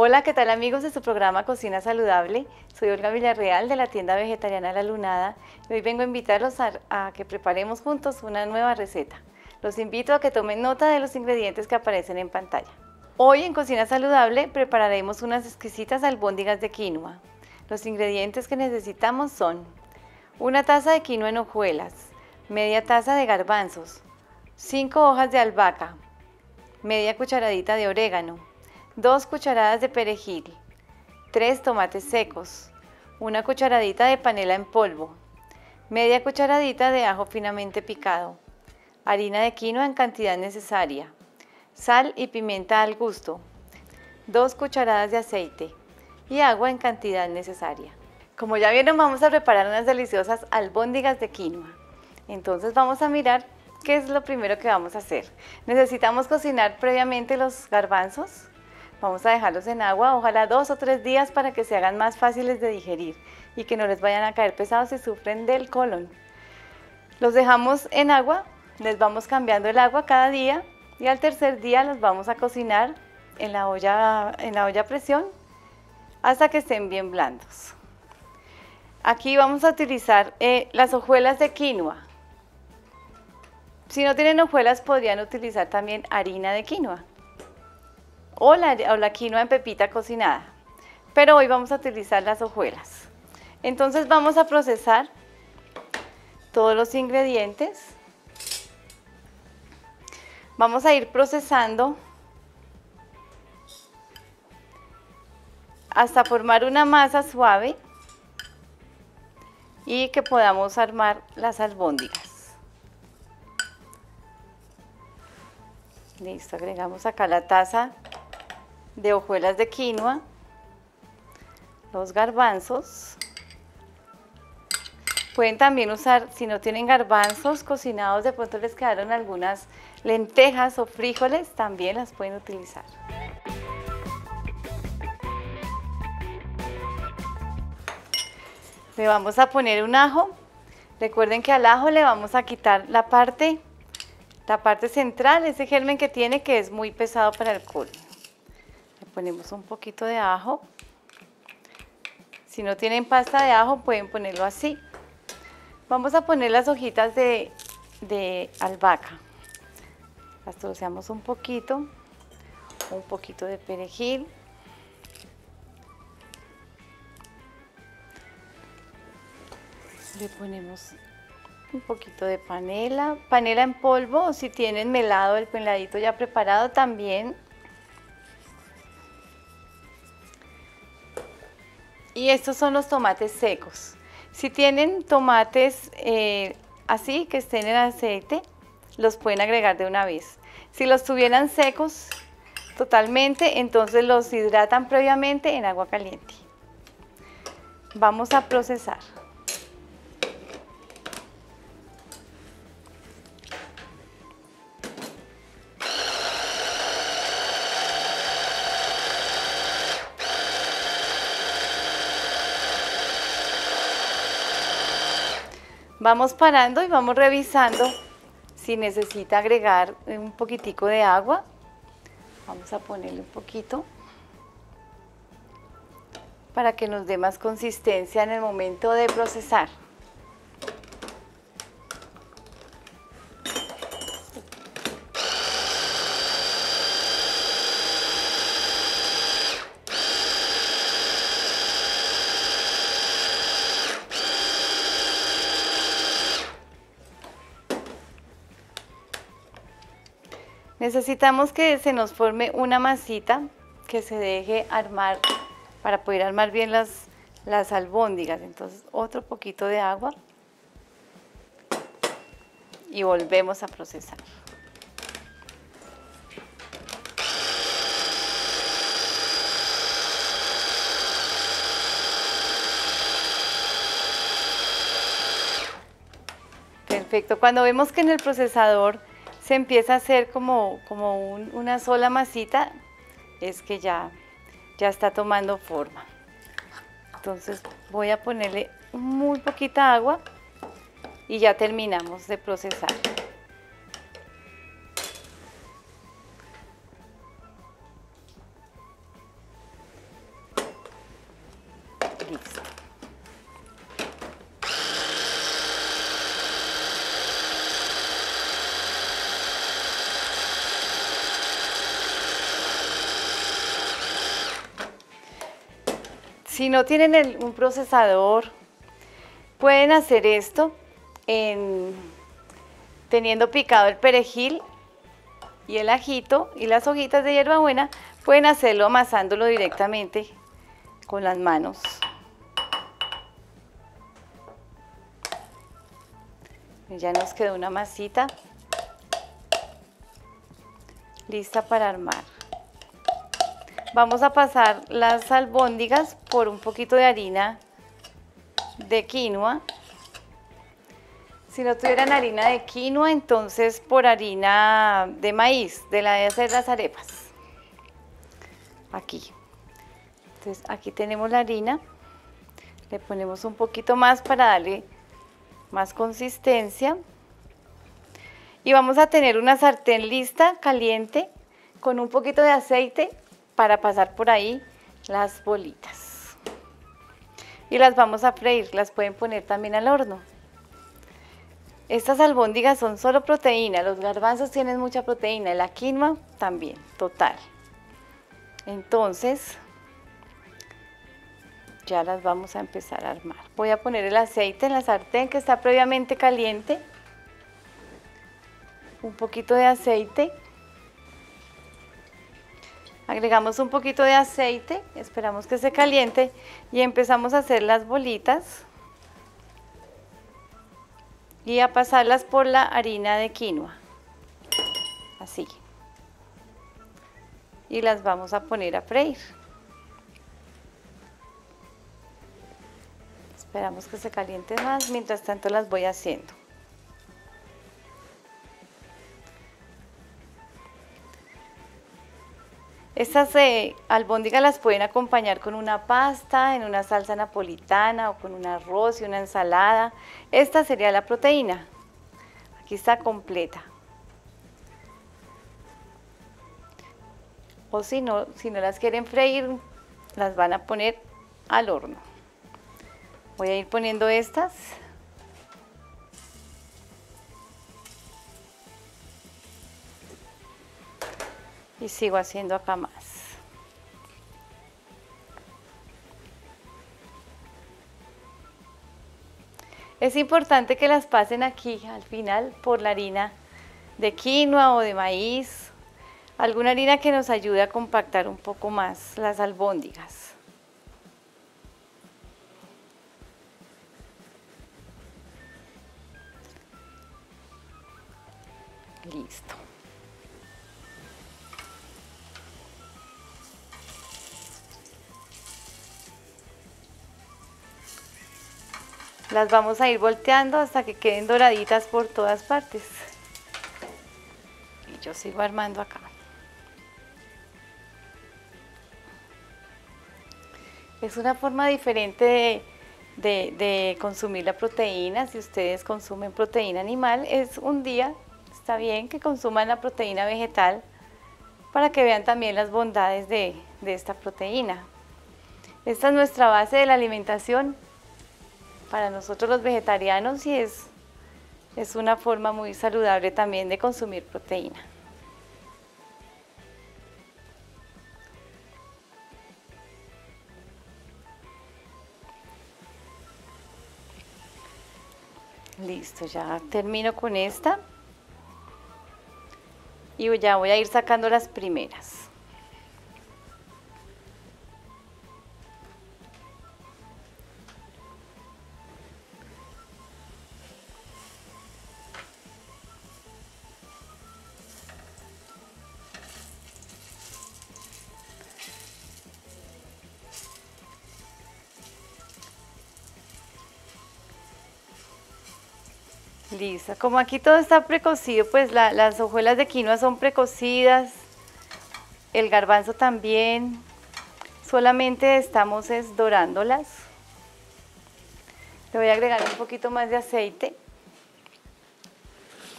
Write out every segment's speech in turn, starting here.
Hola, ¿qué tal amigos de su programa Cocina Saludable? Soy Olga Villarreal de la tienda vegetariana La Lunada y hoy vengo a invitarlos a, que preparemos juntos una nueva receta. Los invito a que tomen nota de los ingredientes que aparecen en pantalla. Hoy en Cocina Saludable prepararemos unas exquisitas albóndigas de quinoa. Los ingredientes que necesitamos son una taza de quinoa en hojuelas, media taza de garbanzos, 5 hojas de albahaca, media cucharadita de orégano, 2 cucharadas de perejil, 3 tomates secos, una cucharadita de panela en polvo, media cucharadita de ajo finamente picado, harina de quinoa en cantidad necesaria, sal y pimienta al gusto, 2 cucharadas de aceite y agua en cantidad necesaria. Como ya vieron, vamos a preparar unas deliciosas albóndigas de quinoa. Entonces vamos a mirar qué es lo primero que vamos a hacer. Necesitamos cocinar previamente los garbanzos, Vamos a dejarlos en agua, ojalá dos o tres días para que se hagan más fáciles de digerir y que no les vayan a caer pesados si sufren del colon. Los dejamos en agua, les vamos cambiando el agua cada día y al tercer día los vamos a cocinar en la olla, en la olla a presión hasta que estén bien blandos. Aquí vamos a utilizar eh, las hojuelas de quinoa. Si no tienen hojuelas podrían utilizar también harina de quinoa o la, quinoa en pepita cocinada. Pero hoy vamos a utilizar las hojuelas. Entonces vamos a procesar todos los ingredientes. Vamos a ir procesando hasta formar una masa suave y que podamos armar las albóndigas. Listo, agregamos acá la taza de hojuelas de quinoa, los garbanzos. Pueden también usar, si no tienen garbanzos cocinados, de pronto les quedaron algunas lentejas o frijoles, también las pueden utilizar. Le vamos a poner un ajo. Recuerden que al ajo le vamos a quitar la parte, la parte central, ese germen que tiene que es muy pesado para el colon ponemos un poquito de ajo. Si no tienen pasta de ajo, pueden ponerlo así. Vamos a poner las hojitas de, de albahaca. Las troceamos un poquito. Un poquito de perejil. Le ponemos un poquito de panela, panela en polvo, si tienen melado, el peladito ya preparado también Y estos son los tomates secos. Si tienen tomates eh, así, que estén en aceite, los pueden agregar de una vez. Si los tuvieran secos totalmente, entonces los hidratan previamente en agua caliente. Vamos a procesar. Vamos parando y vamos revisando si necesita agregar un poquitico de agua. Vamos a ponerle un poquito para que nos dé más consistencia en el momento de procesar. Necesitamos que se nos forme una masita que se deje armar para poder armar bien las, las albóndigas. Entonces otro poquito de agua y volvemos a procesar. Perfecto, cuando vemos que en el procesador se empieza a hacer como, como una sola masita, es que ya, ya está tomando forma. Entonces voy a ponerle muy poquita agua y ya terminamos de procesar. Si no tienen un procesador, pueden hacer esto teniendo picado el perejil y el ajito y las hojitas de hierbabuena, pueden hacerlo amasándolo directamente con las manos. Ya nos quedó una masita lista para armar. Vamos a pasar las albóndigas por un poquito de harina de quinoa. Si no tuvieran harina de quinoa, entonces por harina de maíz, de la de hacer las arepas. Aquí. Entonces aquí tenemos la harina. Le ponemos un poquito más para darle más consistencia. Y vamos a tener una sartén lista, caliente, con un poquito de aceite para pasar por ahí las bolitas. Y las vamos a freír, las pueden poner también al horno. Estas albóndigas son solo proteína, los garbanzos tienen mucha proteína, la quinoa también, total. Entonces, ya las vamos a empezar a armar. Voy a poner el aceite en la sartén que está previamente caliente. Un poquito de aceite. Agregamos un poquito de aceite, esperamos que se caliente y empezamos a hacer las bolitas y a pasarlas por la harina de quinoa. Así. Y las vamos a poner a freír. Esperamos que se caliente más, mientras tanto las voy haciendo. Estas albóndigas las pueden acompañar con una pasta, en una salsa napolitana o con un arroz y una ensalada. Esta sería la proteína. Aquí está completa. O si no, si no las quieren freír, las van a poner al horno. Voy a ir poniendo estas. Y sigo haciendo acá más. Es importante que las pasen aquí al final por la harina de quinoa o de maíz, alguna harina que nos ayude a compactar un poco más las albóndigas. Listo. Las vamos a ir volteando hasta que queden doraditas por todas partes. Y yo sigo armando acá. Es una forma diferente de, consumir la proteína. Si ustedes consumen proteína animal, es un día está bien que consuman la proteína vegetal para que vean también las bondades de, esta proteína. Esta es nuestra base de la alimentación para nosotros los vegetarianos y es, es una forma muy saludable también de consumir proteína. Listo, ya termino con esta y ya voy a ir sacando las primeras. Lisa, como aquí todo está precocido, pues las hojuelas de quinoa son precocidas, el garbanzo también, solamente estamos es dorándolas. Le voy a agregar un poquito más de aceite.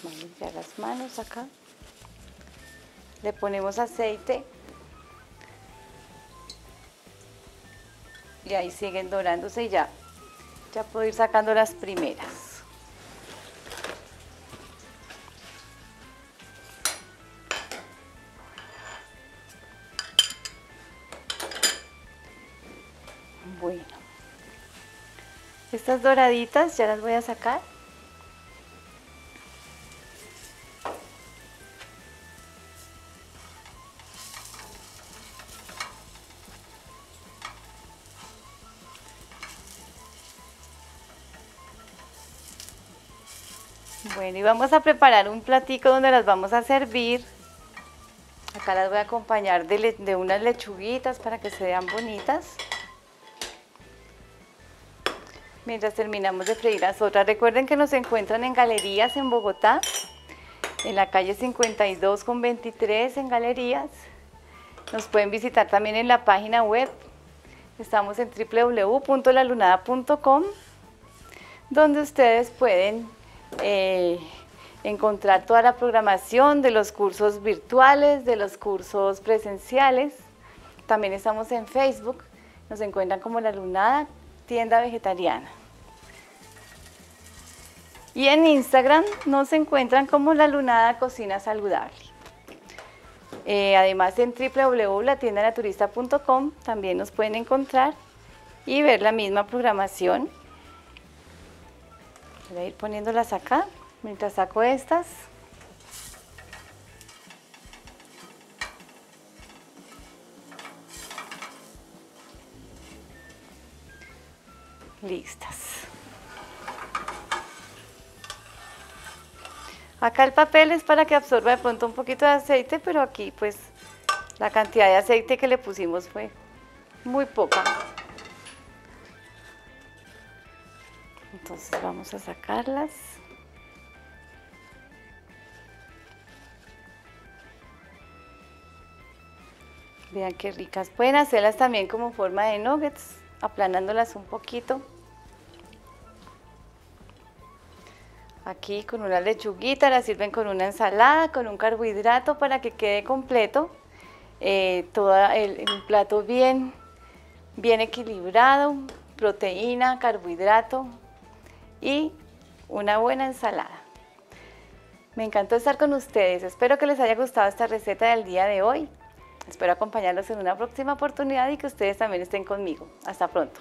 Vamos a las manos acá. Le ponemos aceite. Y ahí siguen dorándose y ya, ya puedo ir sacando las primeras. Estas doraditas ya las voy a sacar. Bueno, y vamos a preparar un platico donde las vamos a servir. Acá las voy a acompañar de, unas lechuguitas para que se vean bonitas. Mientras terminamos de freír las otras. Recuerden que nos encuentran en Galerías en Bogotá, en la calle 52 con 23 en Galerías. Nos pueden visitar también en la página web. Estamos en www.lalunada.com, donde ustedes pueden eh, encontrar toda la programación de los cursos virtuales, de los cursos presenciales. También estamos en Facebook, nos encuentran como La Lunada Tienda Vegetariana. Y en Instagram nos encuentran como La Lunada Cocina Saludable. Eh, además en www.latiendanaturista.com también nos pueden encontrar y ver la misma programación Voy a ir poniéndolas acá mientras saco estas. Listas. Acá el papel es para que absorba de pronto un poquito de aceite, pero aquí pues la cantidad de aceite que le pusimos fue muy poca. Entonces vamos a sacarlas. Vean qué ricas. Pueden hacerlas también como forma de nuggets, aplanándolas un poquito. Aquí con una lechuguita, la sirven con una ensalada, con un carbohidrato para que quede completo. Eh, todo el, un plato bien, bien equilibrado, proteína, carbohidrato, y una buena ensalada. Me encantó estar con ustedes, espero que les haya gustado esta receta del día de hoy. Espero acompañarlos en una próxima oportunidad y que ustedes también estén conmigo. Hasta pronto.